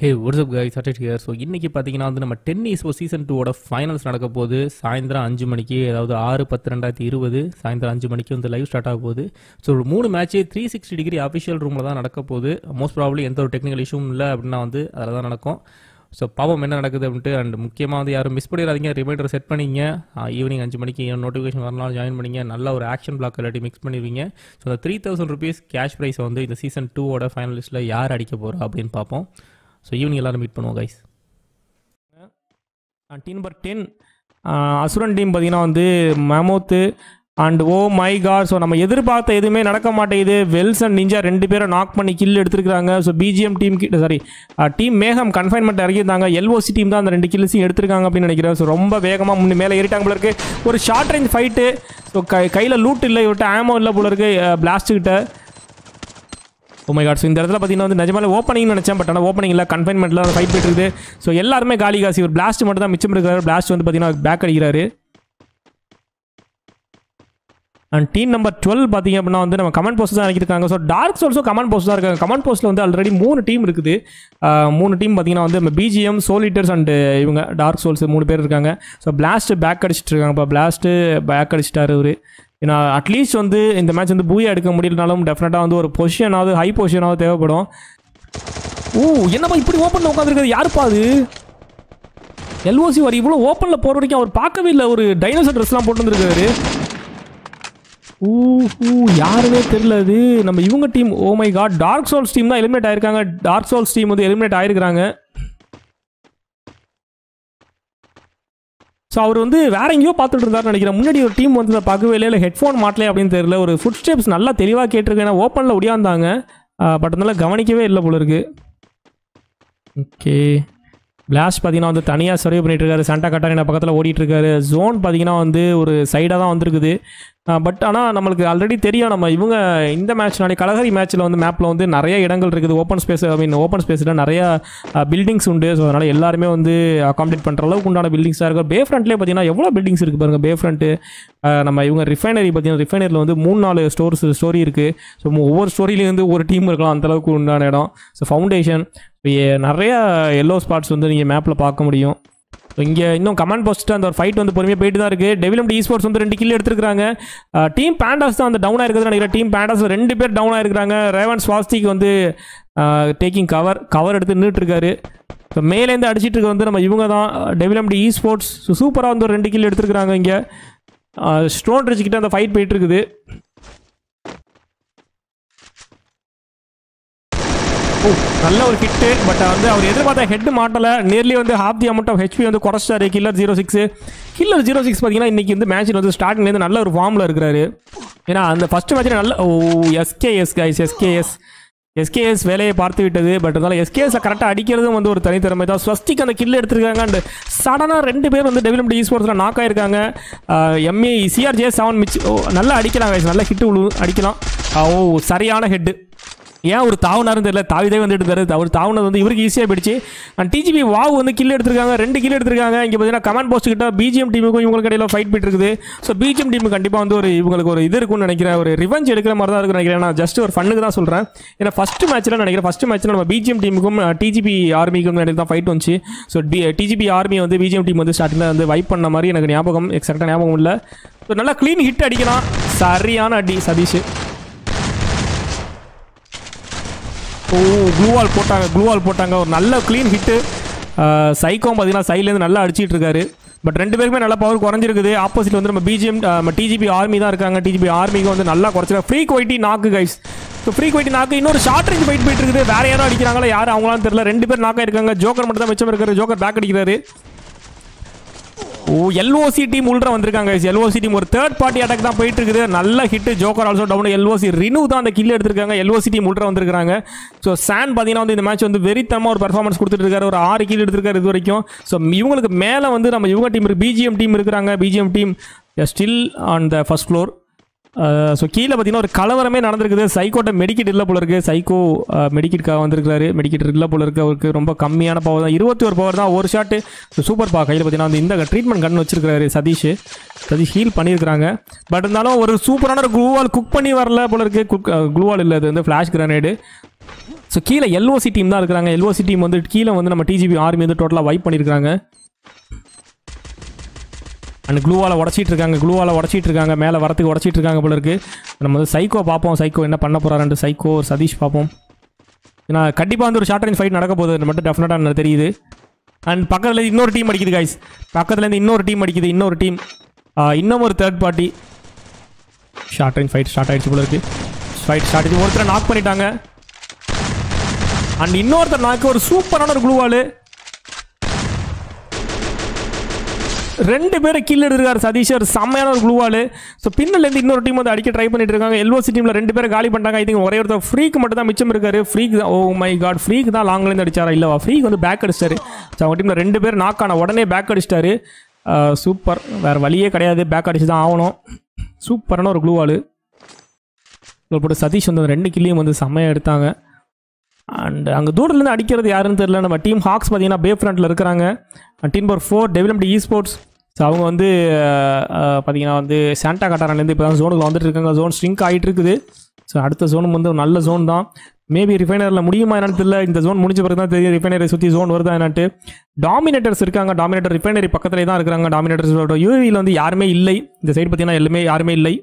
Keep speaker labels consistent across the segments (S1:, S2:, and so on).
S1: Hey ஒர்ஸ்அப் guy சட்டட் here so இன்றைக்கி பார்த்தீங்கன்னா வந்து நம்ம டென்னிஸ் ஓ சீசன் டூவோட ஃபைனல்ஸ் நடக்க போகுது. சாயந்தரம் அஞ்சு மணிக்கு அதாவது ஆறு பத்து ரெண்டாயிரத்தி இருபது சாயந்தரம் அஞ்சு மணிக்கு வந்து லைவ் ஸ்டார்ட் ஆக போகுது. ஸோ ஒரு மூணு match three sixty degree official ரூமில் தான் நடக்க போகுது. மோஸ்ட் ப்ராப்ளி எந்த ஒரு டெக்னிக்கல் இஷ்யூவும் இல்லை அப்படின்னா வந்து அதில் தான் நடக்கும். ஸோ பாவம் என்ன நடக்குது அப்படின்ட்டு அண்ட் முக்கியமாக வந்து யாரும் மிஸ் பண்ணிடாதீங்க. ரிமைண்டர் செட் பண்ணிங்க. ஈவினிங் அஞ்சு மணிக்கு நோட்டிஃபிகேஷன் வரலாம் ஜாயின் பண்ணிங்க. நல்ல ஒரு ஆக்ஷன் பிளாக் இல்லாட்டி மிக்ஸ் பண்ணிடுவீங்க. ஸோ அந்த three thousand rupees cash prize வந்து இந்த சீசன் டூவோட ஃபைனலிஸ்ட்டில் யார் அடிக்க போகிறா அப்படின்னு பார்ப்போம். ஸோ ஈவினிங் எல்லோரும் மீட் பண்ணுவோம் guys
S2: team number ten Asuran team பார்த்தீங்கன்னா வந்து மெமோத்து and oh my car so நம்ம எதிர்பார்த்த எதுவுமே நடக்க மாட்டேங்குது. வெல்ஸ் அண்ட் நிஞ்சா ரெண்டு பேரும் நாக் பண்ணி கில் எடுத்திருக்காங்க ஸோ பிஜிஎம் டீம் கிட்ட சாரி டீம் மேகம் கன்ஃபைன்மெண்ட் இறங்கியிருந்தாங்க. எல்ஓசி டீம் தான் அந்த ரெண்டு கில்ஸையும் எடுத்திருக்காங்க அப்படின்னு நினைக்கிறேன். ஸோ ரொம்ப வேகமாக முன்னே மேலே ஏறிட்டாங்க போல இருக்கு. ஒரு ஷார்ட் ரேஞ்ச் ஃபைட்டு ஸோ கை கையில் லூட் இல்லை இவர்கிட்ட ஆமோ இல்லை போல இருக்குது பிளாஸ்ட்டுக்கிட்ட uh, உமை காட் ஸோ இந்த இடத்துல பார்த்தீங்கன்னா வந்து நிஜமாலே ஓப்பனிங் நினச்சேன் பட் ஆனால் ஓப்பனிங் இல்லை. கன்ஃபைன்மெண்ட்டில் ஃபைட் போயிட்டு இருக்குது. ஸோ எல்லாருமே காலி காசி. ஒரு பிளாஸ்ட் மட்டும் தான் மிச்சம் இருக்கிறாரு. பிளாஸ்ட் வந்து பார்த்தீங்கன்னா பேக் அடிக்கிறாரு. அண்ட் டீம் நம்பர் டுவெல் பார்த்தீங்க அப்படின்னா வந்து நம்ம கமெண்ட் போஸ்ட் தான் இறக்கிருக்காங்க ஸோ டார்க் சோல்ஸும் கமெண்ட் போஸ்ட் தான் இருக்காங்க. கமெண்ட் போஸ்ட்டில் வந்து ஆல்ரெடி மூணு டீம் இருக்குது. Uh, மூணு டீம் பார்த்தீங்கன்னா வந்து நம்ம பிஜிஎம் சோலிட்டர்ஸ் அண்டு இவங்க டார்க் சோல்ஸ் மூணு பேர் இருக்காங்க. ஸோ பிளாஸ்ட் பேக் அடிச்சிட்டு இருக்காங்க இப்போ பிளாஸ்ட்டு பேக் அடிச்சிட்டாரு இவர் ஏன்னா அட்லீஸ்ட் வந்து இந்த மேட்ச் வந்து பூயா எடுக்க முடியலனாலும் டெஃபினட்டாக வந்து ஒரு பொசிஷனாவது ஹை பொசிஷனாவது தேவைப்படும். ஓ என்னப்பா இப்படி ஓப்பனில் உட்காந்துருக்காது யாருப்பா அது? எல்ஓசி வரி இவ்வளோ ஓப்பனில் போகிற வரைக்கும் அவர் பார்க்கவே இல்லை. ஒரு டைனோசர் ட்ரெஸ்லாம் போட்டு வந்துருக்காரு ஊ ஊ யாருமே தெரியல அது. நம்ம இவங்க team oh my god dark souls team தான் எலிமினேட் ஆயிருக்காங்க. டார்க் சோல்ஸ் டீம் வந்து எலிமினேட் ஆயிருக்கிறாங்க. ஸோ அவர் வந்து வேற எங்கேயோ பார்த்துட்டு இருந்தார் நினைக்கிறேன். முன்னாடி ஒரு டீம் வந்து பார்க்கவே இல்லை இல்லை ஹெட்ஃபோன் மாட்டலே அப்படின்னு தெரியல. ஒரு ஃபுட் ஸ்டெப்ஸ் நல்லா தெளிவாக கேட்டிருக்கேன். ஓப்பனில் ஒடியாந்தாங்க பட் அதனால கவனிக்கவே இல்லை போல இருக்கு. ஓகே பிளாஸ்ட் பார்த்தீங்கன்னா வந்து தனியாக சர்வே பண்ணிட்டு இருக்காரு. சண்டா கட்டாரினா பக்கத்தில் ஓடிட்டு இருக்காரு. ஜோன் பார்த்தீங்கன்னா வந்து ஒரு சைடாக தான் வந்திருக்குது. பட் ஆனால் நம்மளுக்கு ஆல்ரெடி தெரியும் நம்ம இவங்க இந்த மேட்ச் நாளைக்கு கலகரி மேட்ச்சில் வந்து மேப்பில் வந்து நிறைய இடங்கள் இருக்குது. Open space I mean open ஸ்பேஸில் நிறைய பில்டிங்ஸ் உண்டு. ஸோ அதனால் எல்லாருமே வந்து அகாமடேட் பண்ணுற அளவுக்கு உண்டான பில்டிங்ஸாக இருக்கும் பே ஃப்ரண்ட்லேயே பார்த்தீங்கன்னா எவ்வளோ பில்டிங்ஸ் இருக்குது பாருங்கள் பே ஃப்ரண்ட்டு நம்ம இவங்க ரிஃபைனரி பார்த்தீங்கன்னா ரிஃபைனரியில் வந்து மூணு நாலு ஸ்டோர்ஸ் ஸ்டோரி இருக்குது ஸோ ஒவ்வொரு ஸ்டோரியிலேருந்து ஒரு டீம் இருக்கலாம் அந்தளவுக்கு உண்டான இடம். ஸோ ஃபவுண்டேஷன் நிறைய எல்லோ ஸ்பாட்ஸ் வந்து நீங்கள் மேப்பில் பார்க்க முடியும். இங்கே இன்னும் கமெண்ட் போஸ்ட்டு அந்த ஒரு ஃபைட் வந்து பொறுமையாக போயிட்டு தான் இருக்குது டெவலப்ட் ஈ ஸ்போர்ட்ஸ் வந்து ரெண்டு கில் எடுத்துருக்காங்க டீம் பேண்டாஸ் தான் அந்த டவுன் ஆயிருக்குதுன்னு நினைக்கிறேன். டீம் பேண்டாஸ் ரெண்டு பேர் டவுன் ஆயிருக்காங்க ரேவன் ஸ்வாஸ்திக் வந்து டேக்கிங் கவர் கவர் எடுத்து நின்றுட்டுருக்காரு இப்போ மேலேருந்து அடிச்சிட்டு இருக்க வந்து நம்ம இவங்க தான். டெவலப்ட் இ ஸ்போர்ட்ஸ் சூப்பராக வந்து ஒரு ரெண்டு கில் எடுத்துருக்காங்க இங்கே. ஸ்டோன் ரிச் கிட்ட அந்த ஃபைட் போயிட்டு இருக்குது. நல்ல ஒரு ஹிட்டு பட் வந்து அவர் எதிர்பார்த்த ஹெட் மாட்டலை. நியர்லி வந்து half the amount of HP வந்து குறைச்சாரு killer zero six killer zero six பார்த்தீங்கன்னா இன்றைக்கி வந்து மேட்ச்சில் வந்து ஸ்டார்டிங்லேருந்து நல்ல ஒரு ஃபார்மில் இருக்கிறாரு. ஏன்னா அந்த ஃபஸ்ட்டு மேட்ச்சில் நல்ல oh SKS guys SKS SKS வேலையை பார்த்து விட்டது பட் இருந்தாலும் எஸ்கேஎஸை கரெக்டாக அடிக்கிறதும் வந்து ஒரு தனித்திறமை தான். ஸ்வஸ்டிக் அந்த கில் எடுத்திருக்காங்க அண்ட் சடனாக ரெண்டு பேர் வந்து டெவலப்டு இ ஸ்போர்ட்ஸில் நாக் ஆயிருக்காங்க. எம்ஏ சிஆர்ஜே செவன் மிச் ஓ நல்லா அடிக்கலாம் guys. நல்ல ஹிட்டு உழு அடிக்கலாம். ஓ சரியான ஹெட்டு ஏன் ஒரு தாவுனாருன்னு தெரியல தாவிதே வந்துட்டு இருந்தாரு அவர் தாவுனது வந்து இவருக்கு ஈஸியாக போயிடுச்சு. அண்ட் டிஜிபி வாவ் வந்து கில் எடுத்திருக்காங்க ரெண்டு கில் எடுத்திருக்காங்க. இங்கே பார்த்தீங்கன்னா கமெண்ட் போஸ்ட் கிட்ட பிஜிஎம் டீமுக்கும் இவங்களுக்கு இடையில ஃபைட் போயிட்டு இருக்குது. ஸோ பிஜிஎம் டீமுக்கு கண்டிப்பாக வந்து ஒரு இவங்களுக்கு ஒரு இது இருக்கும்னு நினைக்கிறேன். ஒரு ரிவெஞ்ச் எடுக்கிற மாதிரி தான் இருக்குன்னு நினைக்கிறேன். நான் ஜஸ்ட் ஒரு ஃபண்ணுக்கு தான் சொல்கிறேன் ஏன்னா ஃபஸ்ட் மேட்ச்சில் நினைக்கிறேன் ஃபஸ்ட் மேட்ச்சில் நம்ம பிஜிஎம் டீமுக்கும் டிஜிபி ஆர்மிக்கும் இடையில தான் ஃபைட் வந்துச்சு. ஸோ டி டிஜிபி ஆர்மி வந்து பிஜிஎம் டீம் வந்து ஸ்டார்டிங்கில் வந்து வைப் பண்ண மாதிரி எனக்கு ஞாபகம் எக்ஸாக்டாக ஞாபகம் இல்லை. ஸோ நல்லா க்ளீன் ஹிட் அடிக்கலாம். சரியான அடி சதீஷ். ஓ க்ளூவால் போட்டாங்க க்ளூவால் போட்டாங்க. ஒரு நல்ல க்ளீன் ஹிட்டு சைக்கோம் பார்த்தீங்கன்னா சைட்லேருந்து நல்லா அடிச்சிட்டு இருக்காரு. பட் ரெண்டு பேருக்குமே நல்லா பவர் குறைஞ்சிருக்குது. ஆப்போசிட் வந்து நம்ம பிஜிஎம் நம்ம டிஜிபி ஆர்மி தான் இருக்காங்க. டிஜிபி ஆர்மிக்கு வந்து நல்லா குறைச்சிருக்காங்க. ஃப்ரீ குவைட்டி நாக்கு கைஸ் ஸோ ஃப்ரீ குவைட்டி நாக்கு இன்னொரு ஷார்ட் ரேஞ்ச் ஃபைட் போயிட்டு இருக்குது. வேற யாரும் அடிக்கிறாங்களா யாரும் அவங்களாம் தெரியல. ரெண்டு பேர் நாக்காக இருக்காங்க ஜோக்கர் மட்டும் தான் மிச்சம் இருக்காரு ஜோக்கர் பேக் அடிக்கிறாரு. ஓ எல்ஓசி டீம் உள்ள வந்திருக்காங்க எல்ஓசி டீம் ஒரு தேர்ட் பார்ட்டி அட்டாக் தான் போயிட்டு இருக்குது நல்ல hit joker also down LOC Reno தான் அந்த கில் எடுத்திருக்காங்க. எல்ஓசி டீம் உள்ள வந்திருக்காங்க ஸோ சான் பார்த்தீங்கன்னா வந்து இந்த மேட்ச் வந்து வெறித்தனமாக ஒரு பர்ஃபார்மன்ஸ் கொடுத்துட்டு இருக்காரு ஒரு ஆறு கில் எடுத்திருக்காரு இது வரைக்கும் ஸோ இவங்களுக்கு மேலே வந்து நம்ம இவங்க டீம் இருக்கு பிஜிஎம் டீம் இருக்கிறாங்க. BGM team still on the first floor so கீழே பார்த்தீங்கன்னா ஒரு கலவரமே நடந்திருக்குது. சைக்கோட்ட மெடிக்கிட் இல்லை போல இருக்குது சைக்கோ மெடிக்கிட்காக வந்திருக்காரு மெடிக்கிட் இல்லை போல இருக்கு. அவருக்கு ரொம்ப கம்மியான பவர் தான். இருபத்தி ஒரு பவர் தான். ஒரு ஷாட்டு சூப்பர் பா கையில் பார்த்தீங்கன்னா வந்து இந்த ட்ரீட்மெண்ட் கன் வச்சிருக்காரு சதீஷ். சதீஷ் ஹீல் பண்ணியிருக்கிறாங்க. பட் இருந்தாலும் ஒரு சூப்பரான ஒரு குளூவால் குக் பண்ணி வரல போல இருக்கு. குக் குளூவால் இல்லை. அது வந்து ஃப்ளாஷ் கிரனேடு ஸோ கீழே எல்ஓசி டீம் தான் இருக்கிறாங்க. எல்ஓசி டீம் வந்து கீழே வந்து நம்ம டிஜிபி ஆர்மி வந்து டோட்டலாக வைப் பண்ணியிருக்காங்க அண்ட் க்ளூவால் உடச்சிட்டு இருக்காங்க க்ளூவால் உடச்சிட்டு இருக்காங்க மேலே வரத்துக்கு உடச்சிட்டு இருக்காங்க போல இருக்கு. நம்ம வந்து சைக்கோ பார்ப்போம் சைக்கோ என்ன பண்ண போகிறாரு சைக்கோ ஒரு சதீஷ் பார்ப்போம் ஏன்னா கண்டிப்பாக வந்து ஒரு ஷார்ட் ரேஞ்ச் ஃபைட் நடக்க போகுது மட்டும் டெஃபினட்டாக எனக்கு தெரியுது. அண்ட் பக்கத்தில் இன்னொரு டீம் அடிக்குது கைஸ் பக்கத்துலேருந்து இன்னொரு டீம் அடிக்குது இன்னொரு டீம் இன்னும் ஒரு third party short range fight start ஆகிடுச்சு போல இருக்குது ஃபைட் ஸ்டார்ட் ஆகிடுச்சு ஒருத்தரை நாக் பண்ணிட்டாங்க. அண்ட் இன்னொருத்தர் நாக்கு ஒரு சூப்பரான ஒரு க்ளூவாலு ரெண்டு பேரும் கீழே இருக்கார் சதீஷ் ஒரு செம்மையான ஒரு க்ளூவாலு ஸோ பின்னலேருந்து இன்னொரு டீம் வந்து அடிக்க ட்ரை பண்ணிட்டு இருக்காங்க. எல்ஓசி டீமில் ரெண்டு பேரும் காலி பண்ணிட்டாங்க. ஐ திங்க் ஒரே ஒருத்தர் ஃப்ரீக்கு மட்டும் தான் மிச்சம் இருக்காரு. ஃப்ரீக் தான். ஓ மை காட் ஃப்ரீக்கு தான் லாங்லேருந்து அடிச்சாரா? இல்லவா? ஃப்ரீக் வந்து பேக் அடிச்சிட்டாரு. ஸோ அவங்க டீமில் ரெண்டு பேர் நாக் ஆன உடனே பேக் அடிச்சிட்டாரு. சூப்பர் வேறு வழியே கிடையாது. பேக் அடிச்சு தான் ஆகணும். சூப்பரான ஒரு க்ளூவாலு இதில் போட்டு சதீஷ் வந்து ரெண்டு கில்லையும் வந்து செம்மையாக எடுத்தாங்க. அண்ட் அங்கே தூரத்துலேருந்து அடிக்கிறது யாருன்னு தெரியல. நம்ம டீம் ஹாக்ஸ் பார்த்தீங்கன்னா பே ஃப்ரண்ட்டில் இருக்கிறாங்க. Team per four developed esports so அவங்க வந்து பார்த்தீங்கன்னா வந்து சாண்டா கட்டாராலேருந்து இப்போ தான் ஜோனுக்கு வந்துட்டு இருக்காங்க. ஜோன் ஸ்ட்ரிங்க் ஆகிட்டு இருக்குது. ஸோ அடுத்த ஜோனும் வந்து ஒரு நல்ல ஜோன் தான். மேபி ரிஃபைனரில் முடியுமா என்னன்னு தெரியல. இந்த ஜோன் முடிஞ்ச பிறகு தான் தெரியும் ரிஃபைனரி சுற்றி ஜோன் வருதா என்னன்ட்டு. டாமினேட்டர்ஸ் இருக்காங்க. டாமினேட்டர் ரிஃபைனரி பக்கத்துலேயே தான் இருக்கிறாங்க. டாமினேட்டர்ஸோட யூவியில் வந்து யாருமே இல்லை. இந்த சைடு பார்த்தீங்கன்னா எல்லாமே யாருமே இல்லை.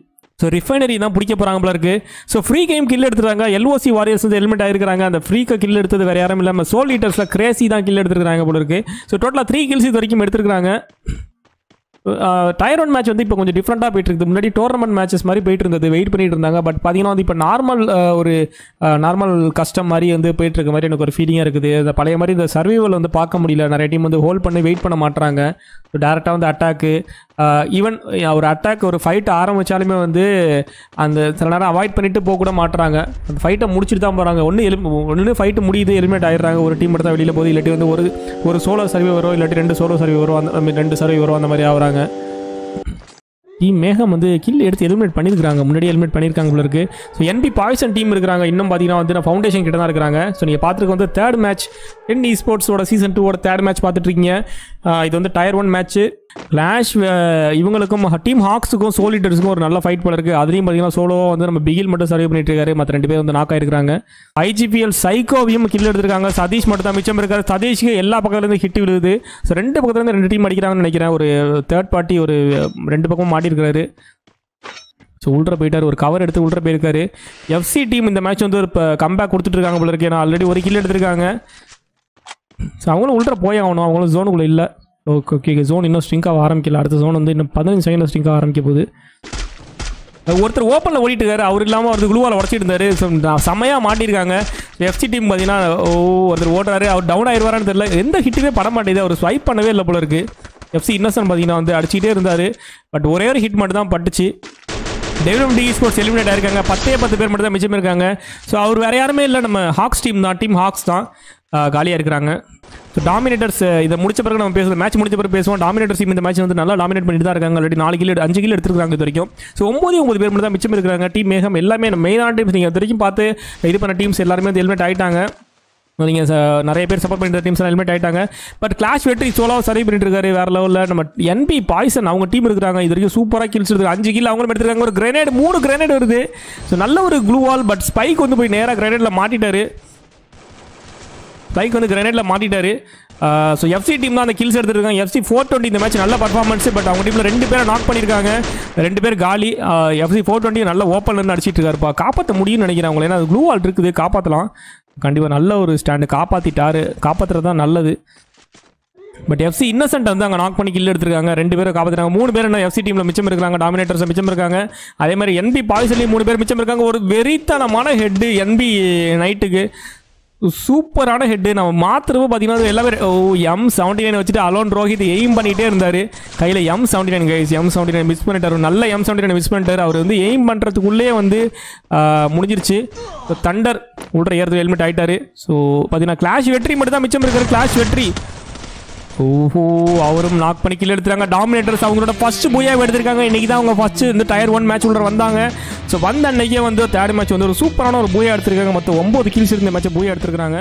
S2: ஸோ ரிஃபைனரி தான் பிடிக்க போகிறாங்க போல இருக்கு. ஸோ ஃப்ரீ கேம் கில் எடுத்துருக்காங்க. எல்ஓசி வாரியர்ஸ் வந்து ஹெல்மெட் ஆயிருக்காங்க அந்த ஃப்ரீக்கு கில் எடுத்தது வேறு யாரும் இல்லாமல் சோல் லீட்டர்ஸில் கிரேசி தான் கில் எடுத்துருக்காங்க போல இருக்கு. ஸோ டோட்டலாக த்ரீ கில்ஸ் இது வரைக்கும் எடுத்துருக்காங்க டயர் ஒன் மேட்ச் வந்து இப்போ கொஞ்சம் டிஃப்ரெண்ட்டாக போயிட்டு இருக்குது முன்னாடி டோர்னமெண்ட் மேட்சஸ் மாதிரி போயிட்டு இருந்தது வெயிட் பண்ணிட்டு இருந்தாங்க. பட் பார்த்தீங்கன்னா வந்து இப்போ நார்மல் ஒரு நார்மல் கஸ்டம் மாதிரி வந்து போயிட்டு இருக்க மாதிரி எனக்கு ஒரு ஃபீலிங்காக இருக்குது. இந்த பழைய மாதிரி இந்த சர்வைவல் வந்து பார்க்க முடியல. நிறைய டீம் வந்து ஹோல்ட் பண்ணி வெயிட் பண்ண மாட்டாங்க டேரெக்டாக வந்து அட்டாக்கு ஈவன் ஒரு அட்டாக் ஒரு ஃபைட் ஆரம்பித்தாலுமே வந்து அந்த சில நேரம் அவாய்ட் பண்ணிட்டு போக கூட மாட்டுறாங்க அந்த ஃபைட்டை முடிச்சுட்டு தான் போகிறாங்க ஒன்று எலி ஒன்று ஃபைட்டு முடியுது எலிமினேட் ஆகிடுறாங்க ஒரு டீம் எடுத்தால் வெளியில் போகுது இல்லாட்டி வந்து ஒரு ஒரு சோலோ சர்வே வரும் இல்லாட்டி ரெண்டு சோலோ சர்வே வரும் அந்த ரெண்டு சர்வே வரும் அந்த மாதிரி ஆகுறாங்க. டீம் மேகம் வந்து கில் எடுத்து எலிமினேட் பண்ணியிருக்காங்க முன்னாடி எலிமினேட் பண்ணியிருக்காங்க போல இருக்கு. ஸோ என்பி பாய்சன் டீம் இருக்கிறாங்க. இன்னும் பார்த்தீங்கன்னா வந்து நான் ஃபவுண்டேஷன் கிட்ட தான் இருக்கிறாங்க. ஸோ நீங்கள் பார்த்துருக்க வந்து தேர்ட் மேட்ச் டென் இ ஸ்போர்ட்ஸோட சீசன் டூவோட தேர்ட் மேட்ச் பார்த்துட்ருக்கீங்க இது வந்து டயர் ஒன் மேட்ச்சு கிளாஷ் இவங்களுக்கும் டீம் ஹாக்ஸுக்கும் சோலிட்டர்ஸுக்கும் ஒரு நல்ல ஃபைட் போல இருக்கு. அதுலேயும் பார்த்தீங்கன்னா சோலோ வந்து நம்ம பிகில் மட்டும் சர்வே பண்ணிட்டு இருக்காரு. மற்ற ரெண்டு பேர் வந்து நாக்காக இருக்கிறாங்க ஐஜிபிஎல் சைக்கோவையும் கில் எடுத்திருக்காங்க. சதீஷ் மட்டும் தான் மிச்சம் இருக்காரு. சதீஷ்க்கு எல்லா பக்கத்துலேருந்து ஹிட் விழுது. ஸோ ரெண்டு பக்கத்துலேருந்து ரெண்டு டீம் அடிக்கிறாங்கன்னு நினைக்கிறேன். ஒரு தேர்ட் பார்ட்டி ஒரு ரெண்டு பக்கமும் மாட்டியிருக்காரு ஸோ உள்ற போயிட்டார். ஒரு கவர் எடுத்து உள்ற போயிருக்காரு. எஃப்சி டீம் இந்த மேட்ச் வந்து ஒரு கம்பேக் கொடுத்துட்டு இருக்காங்க போல இருக்கு. ஏன்னா ஆல்ரெடி ஒரு கில் எடுத்திருக்காங்க. ஸோ அவங்களும் உள்ற போய் ஆகணும். அவங்களும் ஜோனுக்குள்ளே இல்லை. ஓகே ஓகே ஜோன் இன்னும் ஸ்ட்ரிங்க் ஆக ஆரம்பிக்கல. அடுத்த ஜோன் வந்து இன்னும் பதினஞ்சு செகண்ட் ஸ்ட்ரிங்க் ஆக ஆரம்பிக்க போகுது. ஒருத்தர் ஓப்பனில் ஓடிட்டு இருக்காரு. அவர் இல்லாமல் அவருக்கு குழுவால் உடச்சிட்டு இருந்தாரு. செம்மையாக மாட்டியிருக்காங்க எஃப்சி டீம் பார்த்தீங்கன்னா ஓ ஒருத்தர் ஓடுறாரு அவர் டவுன் ஆயிடுவாரான்னு தெரியல. எந்த ஹிட்டுமே பட மாட்டேது அவர் ஸ்வைப் பண்ணவே இல்லை போல இருக்கு. எஃப்சி இன்னசன் பார்த்தீங்கன்னா வந்து அடிச்சிட்டே இருந்தார். பட் ஒரே ஒரு ஹிட் மட்டும் தான் பட்டுச்சு. டெவலப் டி ஸ்போர்ட்ஸ் எலிமினேட் ஆயிருக்காங்க. பத்தே பத்து பேர் மட்டும் தான் மிச்சம் இருக்காங்க. ஸோ அவர் வேறு யாருமே இல்லை. நம்ம ஹாக்ஸ் டீம் தான். டீம் ஹாக்ஸ் தான். காலியாக இருக்கிறாங்க. ஸோ டாமினேட்டர்ஸ் இதை முடிச்ச பிறகு நம்ம பேசுவோம் மேட்ச் முடிச்ச பிறகு பேசுவோம். டாமினேட்டர்ஸ் இந்த மேட்ச் வந்து நல்லா டாமினேட் பண்ணிட்டு தான் இருக்காங்க. ஆல்ரெடி நாலு கிலோ அஞ்சு கிலோ எடுத்துருக்காங்க இது வரைக்கும். ஸோ ஒம்பது ஒம்பது பேர் மட்டும் தான் மிச்சம் இருக்கிறாங்க. டீம் மேகம் எல்லாமே மெயினான டீம்ஸ் நீங்கள் இது வரைக்கும் பார்த்து இது பண்ண டீம்ஸ் எல்லாருமே வந்து ஹெல்மெட் ஆகிட்டாங்க நீங்கள் நிறைய பேர் சப்போர்ட் பண்ணுற டீம்ஸ் ஹெல்மெட் ஆகிட்டாங்க பட் கிளாஷ் வெற்றி சோலாவை சரி பண்ணிட்டு இருக்காரு வேற லெவலில் நம்ம என்பி பாய்சன் அவங்க டீம் இருக்கிறாங்க. இது வரைக்கும் சூப்பராக கில்ஸ் இருக்குது அஞ்சு கில் அவங்களும் எடுத்துருக்காங்க. ஒரு கிரனேட் மூணு கிரனேட் வருது. ஸோ நல்ல ஒரு க்ளூவால் பட் ஸ்பைக் வந்து போய் நேராக கிரனேட்டில் மாட்டிட்டாரு. ஸ்பைக் வந்து கிரனேட்டில் மாட்டிட்டாரு. ஸோ எஃப்சி டீம் தான் அந்த கில்ஸ் எடுத்துருக்காங்க. எஃப்சி ஃபோர் டுவெண்ட்டி இந்த மேட்ச் நல்ல பர்ஃபார்மன்ஸ் பட் அவங்க டீமில் ரெண்டு பேரை நாக் பண்ணியிருக்காங்க ரெண்டு பேர் காலி. எஃப்சி ஃபோர் டுவெண்ட்டி நல்ல ஓப்பனில் இருந்து அடிச்சிட்டு இருக்காருப்பா. காப்பாற்ற முடியும்னு நினைக்கிறேன் அவங்களை. ஏன்னா அது க்ளூ ஆல் இருக்குது காப்பாற்றலாம் கண்டிப்பாக நல்ல ஒரு ஸ்டாண்டு காப்பாற்றிட்டாரு காப்பாற்றுறது தான் நல்லது. பட் எஃப்சி இன்னசென்ட் வந்து அங்கே நாக் பண்ணி கில் எடுத்திருக்காங்க. ரெண்டு பேரும் காப்பாற்றுறாங்க மூணு பேர் என்ன எஃப்சி டீமில் மிச்சம் இருக்காங்க டாமினேட்டர்ஸ் மிச்சம் இருக்காங்க. அதே மாதிரி என்பி பாய்ஸ்லேயும் மூணு பேர் மிச்சம் இருக்காங்க. ஒரு வெறித்தனமான ஹெட்டு என்பி நைட்டுக்கு சூப்பரான ஹெட்டு நம்ம மாத்திரவும் பார்த்தீங்கன்னா எல்லாமே ஓ எம் செவன்டி நைன் வச்சுட்டு அலோன் ரோஹித் எய்ம் பண்ணிகிட்டே இருந்தார். கையில் M seventy nine guys M seventy nine miss பண்ணிட்டார் நல்ல எம் செவன்டி நைன் மிஸ் பண்ணிட்டார். அவர் வந்து எய்ம் பண்ணுறதுக்குள்ளே வந்து ஆ, முடிஞ்சிருச்சு. தண்டர் உள்ள ஏறது ஹெல்மெட் ஆகிட்டார் ஸோ பார்த்தீங்கன்னா கிளாஷ் வெற்றி மட்டும் தான் மிச்சம் இருக்கிற கிளாஷ் வெற்றி. ஓஹோ அவரும் நாக் பண்ணி கீழே எடுத்துறாங்க டாமினேட்டர்ஸ் அவங்களோட ஃபர்ஸ்ட் பூயாவை எடுத்திருக்காங்க. இன்னைக்கு தான் அவங்க ஃபர்ஸ்ட் இந்த டயர் ஒன் மேட்ச் உள்ள வந்தாங்க. ஸோ வந்த அன்னைக்கே வந்து தேர்ட் மேட்ச் வந்து ஒரு சூப்பரான ஒரு பூயா எடுத்திருக்காங்க. மொத்தம் ஒம்பது கில்ஸ் இருந்த மேட்ச்சை பூயா எடுத்திருக்காங்க